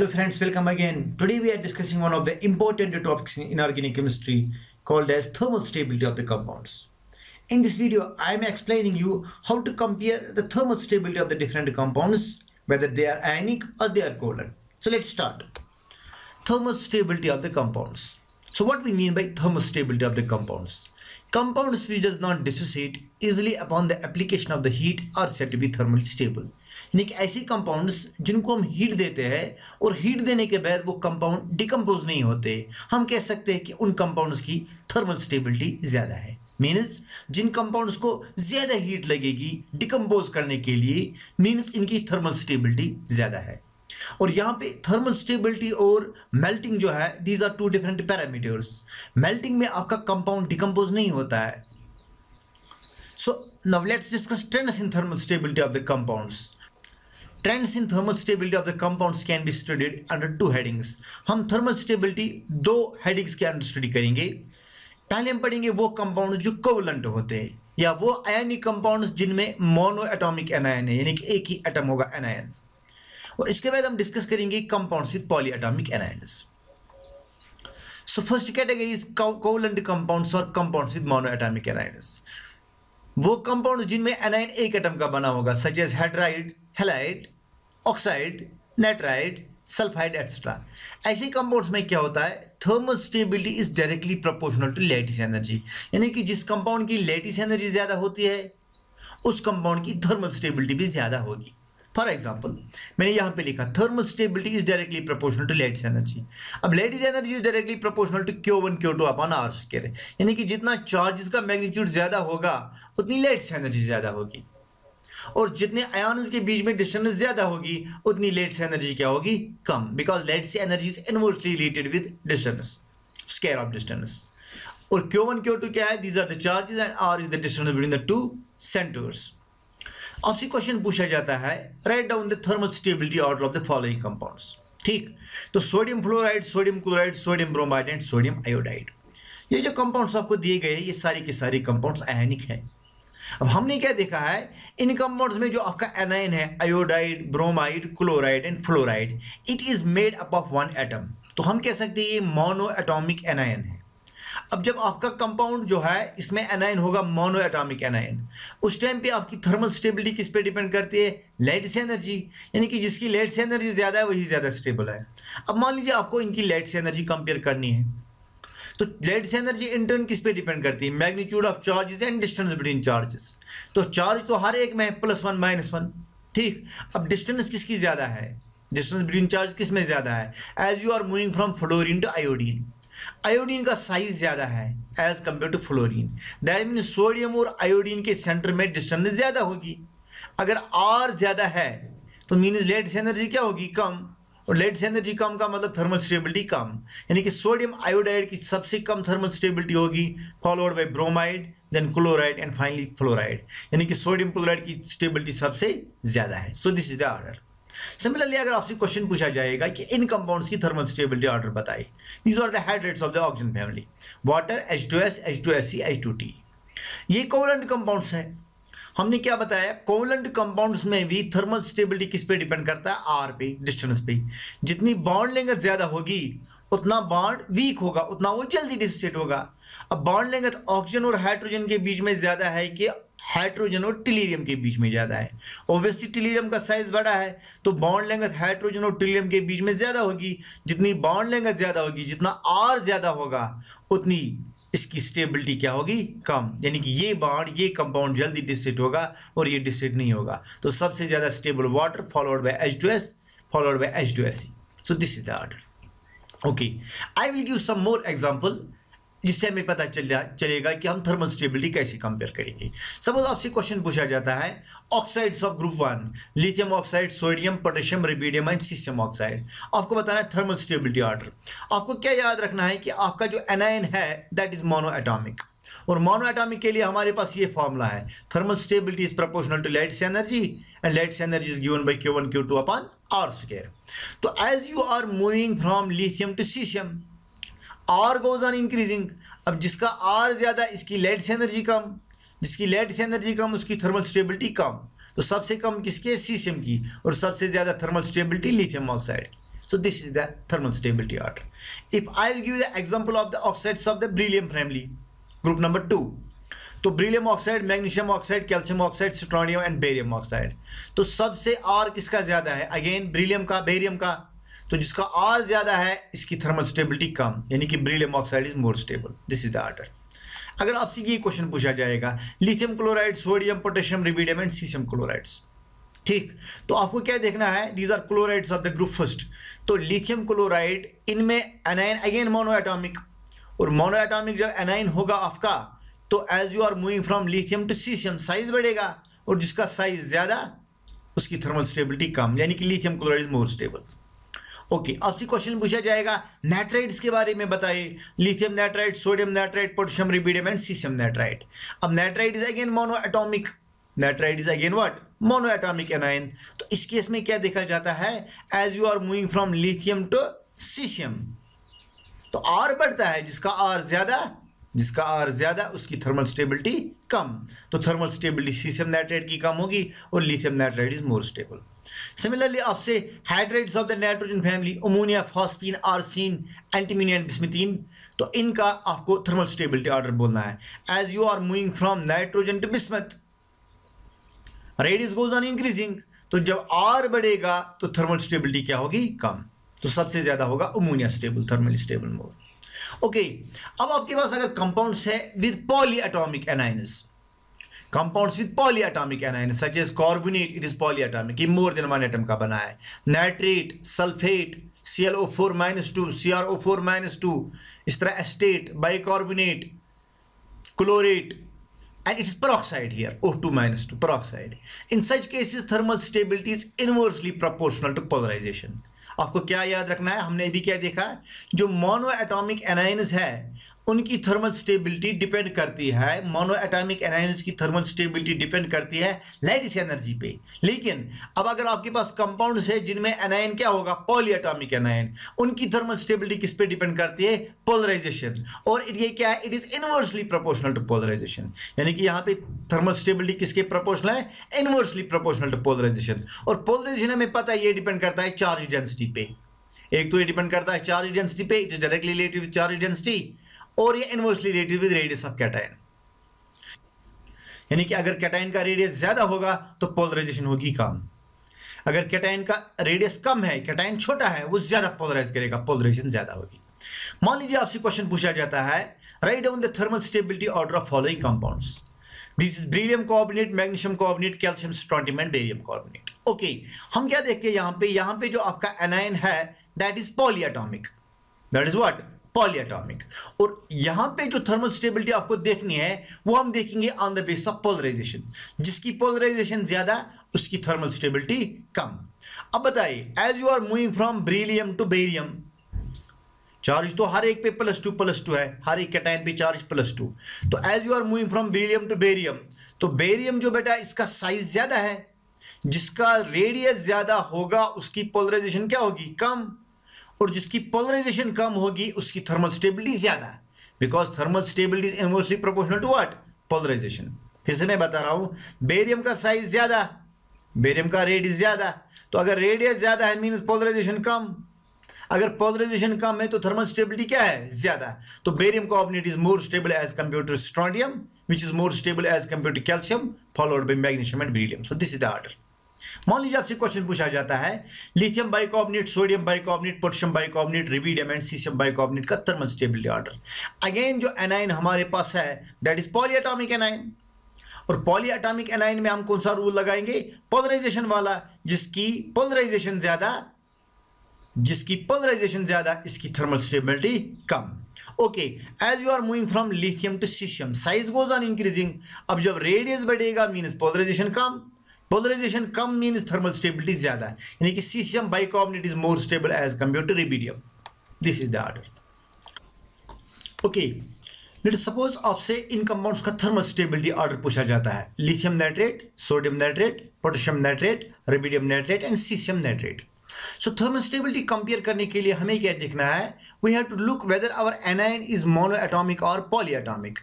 Hello friends, welcome again. Today we are discussing one of the important topics in inorganic chemistry called as thermal stability of the compounds. In this video, I am explaining you how to compare the thermal stability of the different compounds, whether they are ionic or they are covalent. So let's start. Thermal stability of the compounds. So what we mean by thermal stability of the compounds? Compounds which does not dissociate easily upon the application of the heat are said to be thermally stable. यानी कि ऐसे compounds जिनको हम heat देते हैं और heat देने के बाद वो कंपाउंड डिकम्पोज नहीं होते। हम कह सकते हैं कि उन कंपाउंड्स की थर्मल स्टेबिलिटी ज़्यादा है। मीन्स जिन कंपाउंड्स को ज़्यादा हीट लगेगी डिकम्पोज करने के लिए मीन्स इनकी थर्मल स्टेबिलिटी ज़्यादा है। और यहाँ पे थर्मल स्टेबिलिटी और मेल्टिंग जो है these are two different parameters melting में आपका कंपाउंड डिकम्पोज नहीं होता है। So now let's discuss trends in thermal stability of the compounds trends in thermal stability of the compounds can be studied under two headings हम thermal stability दो headings के under study करेंगे। पहले हम पढ़ेंगे वो कंपाउंड जो कोवलेंट होते हैं, या वो आयनिक कंपाउंड्स जिनमें मोनो एटॉमिक एनायन है, यानी कि एक ही एटम होगा एनायन और इसके बाद हम डिस्कस करेंगे compounds with poly atomic anions so first category is covalent compounds और compounds with mono atomic anions वो कंपाउंड जिनमें एनायन एक एटम का बना होगा such as hydride halide oxide nitride sulphide etcetera ऐसे कंपाउंड्स में क्या होता है? Thermal stability is directly proportional to lattice energy यानी कि जिस कंपाउंड की लेटिस एनर्जी ज़्यादा होती है, उस कंपाउंड की थर्मल स्टेबिलिटी भी ज़्यादा होगी। फॉर एग्ज़ाम्पल मैंने यहाँ पे लिखा thermal stability is directly proportional to lattice energy अब lattice energy is directly proportional to q one q two upon r square यानी कि जितना चार्जेस का मैग्नीट्यूड ज़्यादा होगा, उतनी लेटिस एनर्जी ज़्यादा होगी। और जितने आयन्स के बीच में डिस्टेंस ज़्यादा होगी, उतनी लेट से एनर्जी क्या होगी? कम because lattice energy is inversely related with distance square of distance और क्यू वन क्यू टू क्या है? These are the charges and r is the distance between the two centres आपसे क्वेश्चन पूछा जाता है write down the thermal stability order of the following compounds ठीक? तो sodium fluoride sodium chloride sodium bromide and sodium iodide ये जो compounds आपको दिए गए ये सारी के सारी कंपाउंड्स आयनिक हैं। अब हमने क्या देखा है? इन कंपाउंड्स में जो आपका एनाइन है iodide bromide chloride and fluoride it is made up of one atom तो हम कह सकते हैं ये मोनो एटॉमिक एनायन है। अब जब आपका कंपाउंड जो है, इसमें एनाइन होगा मोनो एटॉमिक एनाइन उस टाइम पे आपकी थर्मल स्टेबिलिटी किस पे डिपेंड करती है? लाइट से एनर्जी यानी कि जिसकी लाइट से एनर्जी ज़्यादा है, वही ज़्यादा स्टेबल है। अब मान लीजिए आपको इनकी लाइट से एनर्जी कंपेयर करनी है। तो लेट्स एनर्जी इंटर्न किस पे डिपेंड करती है? Magnitude of charges and distance between charges तो चार्ज तो हर एक में है प्लस वन माइनस वन ठीक? अब डिस्टेंस किसकी ज़्यादा है? डिस्टेंस बिटवीन चार्ज किसमें ज़्यादा है? As you are moving from fluorine to iodine iodine का साइज़ ज़्यादा है as compare to fluorine that mean sodium और आयोडीन के सेंटर में डिस्टेंस ज़्यादा होगी. अगर आर ज़्यादा है तो मीन्स लेट्स एनर्जी क्या होगी? कम. और लेट्स एनर्जी कम का मतलब थर्मल स्टेबिलिटी कम। यानी कि सोडियम आयोडाइड की सबसे कम थर्मल स्टेबिलिटी होगी followed by bromide then chloride and finally fluoride यानी कि सोडियम क्लोराइड की स्टेबिलिटी सबसे ज़्यादा है। So this is the order similarly अगर आपसे क्वेश्चन पूछा जाएगा कि इन कंपाउंड्स की थर्मल स्टेबिलिटी ऑर्डर बताइए these are the hydrates of the oxygen family water H two S H two S C H two T ये कोवलेंट कंपाउंड्स हैं। हमने क्या बताया? कोवलेंट कंपाउंड्स में भी थर्मल स्टेबिलिटी किस पे डिपेंड करता है? आर पे डिस्टेंस पे। जितनी बॉन्ड लेंथ ज़्यादा होगी, उतना बॉन्ड वीक होगा, उतना वो जल्दी डिसोसिएट होगा। अब बॉन्ड लेंथ ऑक्सीजन और हाइड्रोजन के बीच में ज़्यादा है कि हाइड्रोजन और टिलीरियम के बीच में ज़्यादा है। ओबियसली टिलीरियम का साइज़ बड़ा है तो बॉन्ड लेंथ हाइड्रोजन और टिलीरियम के बीच में ज़्यादा होगी। जितनी बॉन्ड लेंथ ज़्यादा होगी, जितना आर ज़्यादा होगा, उतनी इसकी स्टेबिलिटी क्या होगी? कम। यानी कि ये बॉन्ड ये कंपाउंड जल्दी डिसिट होगा और ये डिसिट नहीं होगा। तो सबसे ज़्यादा stable water followed by H two S H two S C this is the order okay I will give जिससे हमें पता चल, चलेगा कि हम थर्मल स्टेबिलिटी कैसे कंपेयर करेंगे। सपोज़ आपसे क्वेश्चन पूछा जाता है oxides of group one lithium oxide sodium potassium rubidium and caesium oxide आपको बताना है थर्मल स्टेबिलिटी ऑर्डर आपको क्या याद रखना है कि आपका जो एनायन है दैट इज़ मोनो एटॉमिक और मोनो एटॉमिक के लिए हमारे पास ये फॉर्मूला है thermal stability is proportional to lattice energy and lattice energy is given by q one q two upon r square तो as you are moving from lithium to caesium r goes on increasing अब जिसका are ज़्यादा इसकी let's energy कम। जिसकी late से energy कम उसकी thermal stability कम। तो सबसे कम किसके? सीसियम की। और सबसे ज़्यादा थर्मल स्टेबिलिटी लिथियम ऑक्साइड की। This is the thermal stability order. If I will give you the example of the oxides of the beryllium family, group number two. तो beryllium oxide magnesium oxide calcium oxide strontium and barium oxide तो सबसे are किसका ज़्यादा है? Again beryllium का barium का। तो जिसका आर ज़्यादा है, इसकी थर्मल स्टेबिलिटी कम, यानी कि beryllium oxide is more stable this is the order अगर आपसे ये क्वेश्चन पूछा जाएगा lithium chloride sodium potassium rubidium and caesium chlorides ठीक? तो आपको क्या देखना है? These are chlorides of the group first तो लिथियम क्लोराइड इनमें एनाइन अगेन मोनो एटॉमिक और मोनो एटॉमिक जब एनाइन होगा आपका तो as you are moving from lithium to caesium size बढ़ेगा और जिसका साइज़ ज़्यादा, उसकी थर्मल स्टेबिलिटी कम, यानी कि lithium chloride is more stable okay आपसे क्वेश्चन पूछा जाएगा नाइट्राइड्स के बारे में बताइए। Lithium nitride sodium nitride potassium rubidium and caesium nitride अब nitride is again mono atomic nitride is again what mono atomic anion तो इस केस में क्या देखा जाता है? As you are moving from lithium to caesium तो आर बढ़ता है, जिसका आर ज़्यादा, जिसका आर ज़्यादा, उसकी थर्मल स्टेबिलिटी कम। तो थर्मल स्टेबिलिटी सीशियम नाइट्रेट की कम होगी और lithium nitrate is more stable similarly आपसे hydrates of the nitrogen family ammonia phosphine arsine antimony and bismuthine तो इनका आपको थर्मल स्टेबिलिटी ऑर्डर बोलना है। As you are moving from nitrogen to bismuth radius goes on increasing तो जब are बढ़ेगा तो थर्मल स्टेबिलिटी क्या होगी? कम। तो सबसे ज़्यादा होगा ammonia stable thermal stable more okay अब आपके पास अगर कंपाउंड्स है with poly atomic anions compounds with polyatomic anion such as carbonate it is polyatomic ये मोर देन वन एटम का बना है। नाइट्रेट सल्फेट CLO4- CrO4- इस तरह acetate bicarbonate chlorate and its peroxide here O two minus two peroxide in such cases thermal stability is inversely proportional to polarization आपको क्या याद रखना है? हमने भी क्या देखा? जो मोनो एटॉमिक एनाइनस उनकी थर्मल स्टेबिलिटी डिपेंड करती है। मोनो एटॉमिक एनाइंस की थर्मल स्टेबिलिटी डिपेंड करती है लाइटिस एनर्जी पे। लेकिन अब अगर आपके पास कंपाउंड्स है जिनमें एनाइन क्या होगा? पॉली एटॉमिक एनाइन उनकी थर्मल स्टेबिलिटी किस पे डिपेंड करती है? पोलराइजेशन और ये क्या है? It is inversely proportional to polarization यानी कि यहाँ पे थर्मल स्टेबिलिटी किसके प्रोपोर्शनल है? इनवर्सली प्रोपोर्शनल टू पोलराइजेशन और पोलराइजेशन हमें पता है, ये डिपेंड करता है चार्ज डेंसिटी पे। एक तो ये डिपेंड करता है चार्ज डेंसिटी पे it is directly related with charge density और ये inversely related with radius of cation यानी कि अगर कैटाइन का रेडियस ज़्यादा होगा तो पोलराइजेशन होगी कम। अगर कैटाइन का रेडियस कम है कैटाइन छोटा है, वो ज़्यादा पोलराइज करेगा पोलराइजेशन ज़्यादा होगी। मान लीजिए आपसे क्वेश्चन पूछा जाता है write down the thermal stability order of following compounds this is beryllium carbonate magnesium carbonate calcium strontium and barium carbonate okay हम क्या देखते हैं यहाँ पे? यहाँ पे जो आपका एनाइन है that is polyatomic that is what polyatomic और यहाँ पे जो थर्मल स्टेबिलिटी आपको देखनी है, वो हम देखेंगे on the base of polarization जिसकी पोलराइजेशन ज़्यादा, उसकी थर्मल स्टेबिलिटी कम. अब बताइए as you are moving from beryllium to barium charge तो हर एक पे प्लस टू प्लस टू है. हर एक कैटाइन पे चार्ज प्लस टू तो as you are moving from barium to barium तो बेरियम जो बेटा, इसका साइज़ ज़्यादा है. जिसका रेडियस ज़्यादा होगा, उसकी पोलराइजेशन क्या होगी? कम. और जिसकी पोलराइजेशन कम होगी, उसकी थर्मल स्टेबिलिटी ज़्यादा। Because thermal stability inversely proportional to what polarization फिर से मैं बता रहा हूँ बेरियम का साइज़ ज़्यादा बेरियम का रेडियस ज़्यादा। तो अगर रेडियस ज़्यादा है मीन पोलराइजेशन कम। अगर पोलराइजेशन कम है तो थर्मल स्टेबिलिटी क्या है? ज़्यादा। तो barium carbonate is more stable as compared to strontium which is more stable as compared to calcium followed by magnesium and beryllium so this is the order मान लीजिए आपसे क्वेश्चन पूछा जाता है, lithium bicarbonate, sodium bicarbonate, potassium bicarbonate rubidium and caesium bicarbonate का thermal stability order. Again जो anion हमारे पास है दैट इज़ पॉलीएटॉमिक एनाइन और पॉलीएटॉमिक एनाइन में हम कौन सा रूल लगाएँगे? पोलराइजेशन वाला, जिसकी पोलराइजेशन ज़्यादा, जिसकी पोलराइजेशन ज़्यादा, इसकी thermal stability come. Okay as you are moving from lithium to caesium size goes on increasing अब जब रेडियस बढ़ेगा मीन पोलराइजेशन कम। पोलराइजेशन कम मीन्स थर्मल स्टेबिलिटी ज़्यादा है। यानी कि caesium bicarbonate is more stable as compare to rubidium this is the order okay let suppose आपसे इन कंपाउंड्स का थर्मल स्टेबिलिटी ऑर्डर पूछा जाता है। Lithium nitrate sodium nitrate potassium nitrate rubidium nitrate and caesium nitrate so thermal stability compare करने के लिए हमें क्या देखना है? We have to look whether our anion is mono atomic और पॉलीएटॉमिक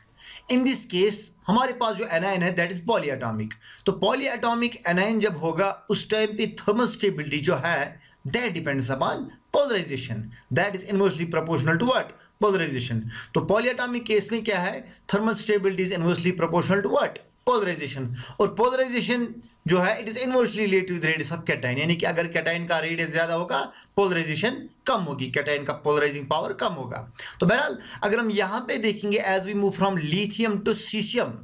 इन दिस केस हमारे पास जो एनाइन है दैट इज़ पॉली एटॉमिक तो पॉली एटॉमिक एनायन जब होगा, उस टाइम पे थर्मोस्टेबिलिटी जो है that depends upon polarization that is inversely proportional to what polarization तो पॉली एटॉमिक केस में क्या है? Thermal stability is inversely proportional to what polarization. और पोलराइजेशन जो है it is inversely related with radius of cation यानी कि अगर कैटाइन का रेडियस ज़्यादा होगा पोलराइजेशन कम होगी। कैटाइन का पोलराइजिंग पावर कम होगा। तो बहरहाल, अगर हम यहाँ पे देखेंगे as we move from lithium to caesium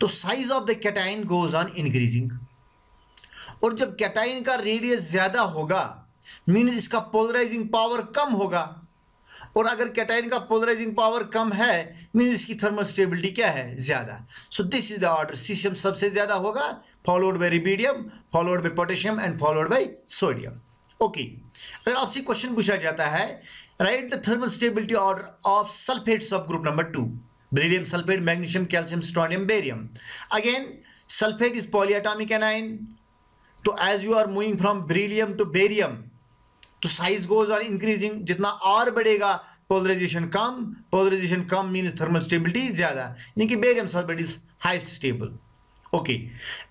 तो size of the cation goes on increasing और जब कैटाइन का रेडियस ज़्यादा होगा मीन्स इसका पोलराइजिंग पावर कम होगा। और अगर कैटाइन का पोलराइजिंग पावर कम है मीन्स इसकी थर्मल स्टेबिलिटी क्या है? ज़्यादा। So this is the order caesium सबसे ज़्यादा होगा followed by rubidium followed by potassium and followed by sodium okay अगर आपसे क्वेश्चन पूछा जाता है right the thermal stability order of sulphates of group number two beryllium sulfate, magnesium, calcium, strontium, barium. Again, sulfate is polyatomic anion. तो as you are moving from beryllium to barium तो size goes are increasing जितना और बढ़ेगा polarisation कम polarisation कम mean thermal stability ज़्यादा, यानी कि barium sulphate is highest stable okay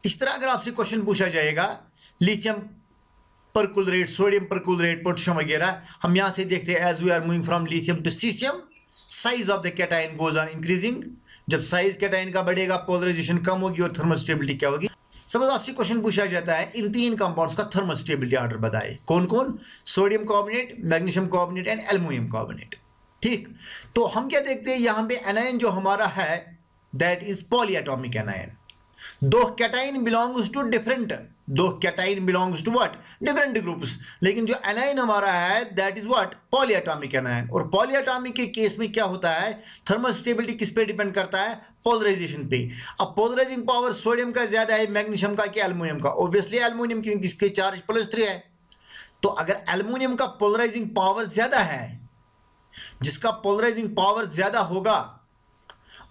इस तरह अगर आपसे क्वेश्चन पूछा जाएगा lithium perchlorate sodium perchlorate potassium वगैरह, हम यहाँ से देखते हैं as we are moving from lithium to caesium size of the cation goes on increasing जब साइज़ कैटाइन का बढ़ेगा पोलराइजेशन कम होगी और थर्मल स्टेबिलिटी क्या होगी? सपोज़ आपसे क्वेश्चन पूछा जाता है, इन तीन कंपाउंड्स का थर्मल स्टेबिलिटी ऑर्डर बताए। कौन कौन sodium carbonate magnesium carbonate and aluminium carbonate ठीक? तो हम क्या देखते हैं? यहाँ पे एनायन जो हमारा है दैट इज़ पॉलीएटॉमिक एनायन दो कैटाइन बिलोंग्स टू डिफरेंट दो cation belongs to what different groups लेकिन जो एनाइन हमारा है that is what polyatomic anion और पॉलीएटॉमिक के केस में क्या होता है? थर्मल स्टेबिलिटी किस पे डिपेंड करता है? पोलराइजेशन पे. अब पोलराइजिंग पावर सोडियम का ज़्यादा है मैग्नीशियम का कि एल्युमिनियम का? ऑब्वियसली एल्युमिनियम क्योंकि इसके चार्ज प्लस थ्री है. तो अगर एल्युमिनियम का पोलराइजिंग पावर ज़्यादा है, जिसका पोलराइजिंग पावर ज़्यादा होगा,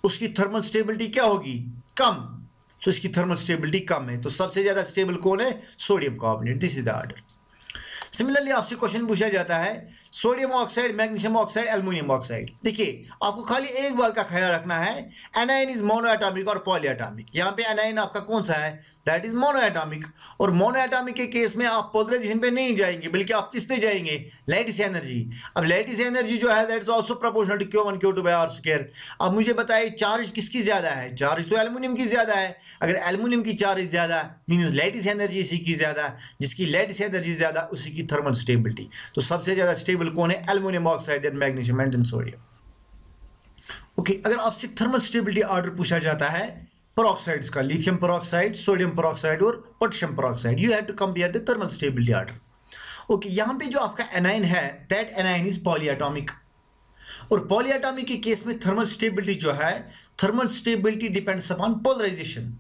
उसकी थर्मल स्टेबिलिटी क्या होगी? कम. सो इसकी थर्मल स्टेबिलिटी कम है। तो सबसे ज़्यादा स्टेबल कौन है? Sodium carbonate this is the order similarly आपसे क्वेश्चन पूछा जाता है sodium oxide, magnesium oxide, aluminium oxide. देखिए, आपको खाली एक बात का ख्याल रखना है एनाइन इज़ मोनोएटॉमिक और पॉलीएटॉमिक यहाँ पे एनाइन आपका कौन सा है? दैट इज़ मोनोएटॉमिक और मोनोएटॉमिक के केस में आप पोलराइजेशन पे नहीं जाएँगे, बल्कि आप किस पे जाएँगे लाइटिस एनर्जी अब लाइटिस एनर्जी जो है that is also proportional to Q one Q two by R square अब मुझे बताइए चार्ज किसकी ज़्यादा है? चार्ज तो एल्यूमिनियम की ज़्यादा है। अगर एल्यूमिनियम की चार्ज ज़्यादा मीन लाइटिस एनर्जी इसी की ज़्यादा, जिसकी लाइटिस एनर्जी ज़्यादा, उसी की थर्मल स्टेबिलिटी तो सबसे ज़्यादा स्टेबल कौन है? Aluminium oxide and magnesium and sodium okay अगर आपसे थर्मल स्टेबिलिटी ऑर्डर पूछा जाता है परोक्साइड्स का लिथियम परोक्साइड सोडियम परोक्साइड और potassium peroxide you have to compare the thermal stability order okay यहाँ पे जो आपका एनाइन है दैट एनाइन इज़ पॉलीएटॉमिक और पॉलीएटॉमिक के केस में थर्मल स्टेबिलिटी जो है thermal stability depends upon polarisation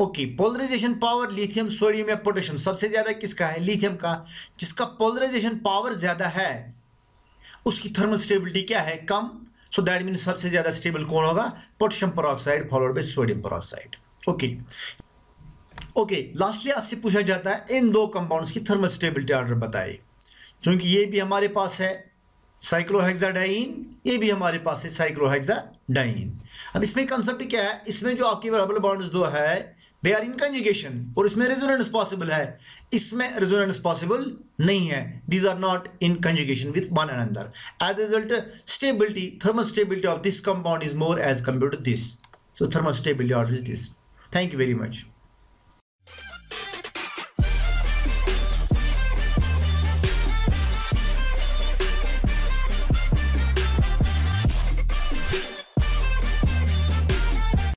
okay polarisation power lithium sodium या पोटेशियम सबसे ज़्यादा किसका है? लिथियम का, जिसका पोलराइजेशन पावर ज़्यादा है, उसकी थर्मल स्टेबिलिटी क्या है? कम। सो दैट मीन सबसे ज़्यादा स्टेबल कौन होगा? Potassium peroxide followed by sodium peroxide okay okay lastly आपसे पूछा जाता है, इन दो कंपाउंड्स की थर्मल स्टेबिलिटी ऑर्डर बताए क्योंकि ये भी हमारे पास है साइक्लोहेक्साडाइन ये भी हमारे पास है साइक्लोहेक्साडाइन अब इसमें कंसेप्ट क्या है? इसमें जो आपकी डबल बॉन्ड्स दो है दे आर इन कंजुगेशन और इसमें रेजोनेंस पॉसिबल है। इसमें रेजोनेंस पॉसिबल नहीं है। These are not in conjugation with one and अंदर as result stability thermal stability of this compound is more as compare to this so thermal stability of this this thank you very much.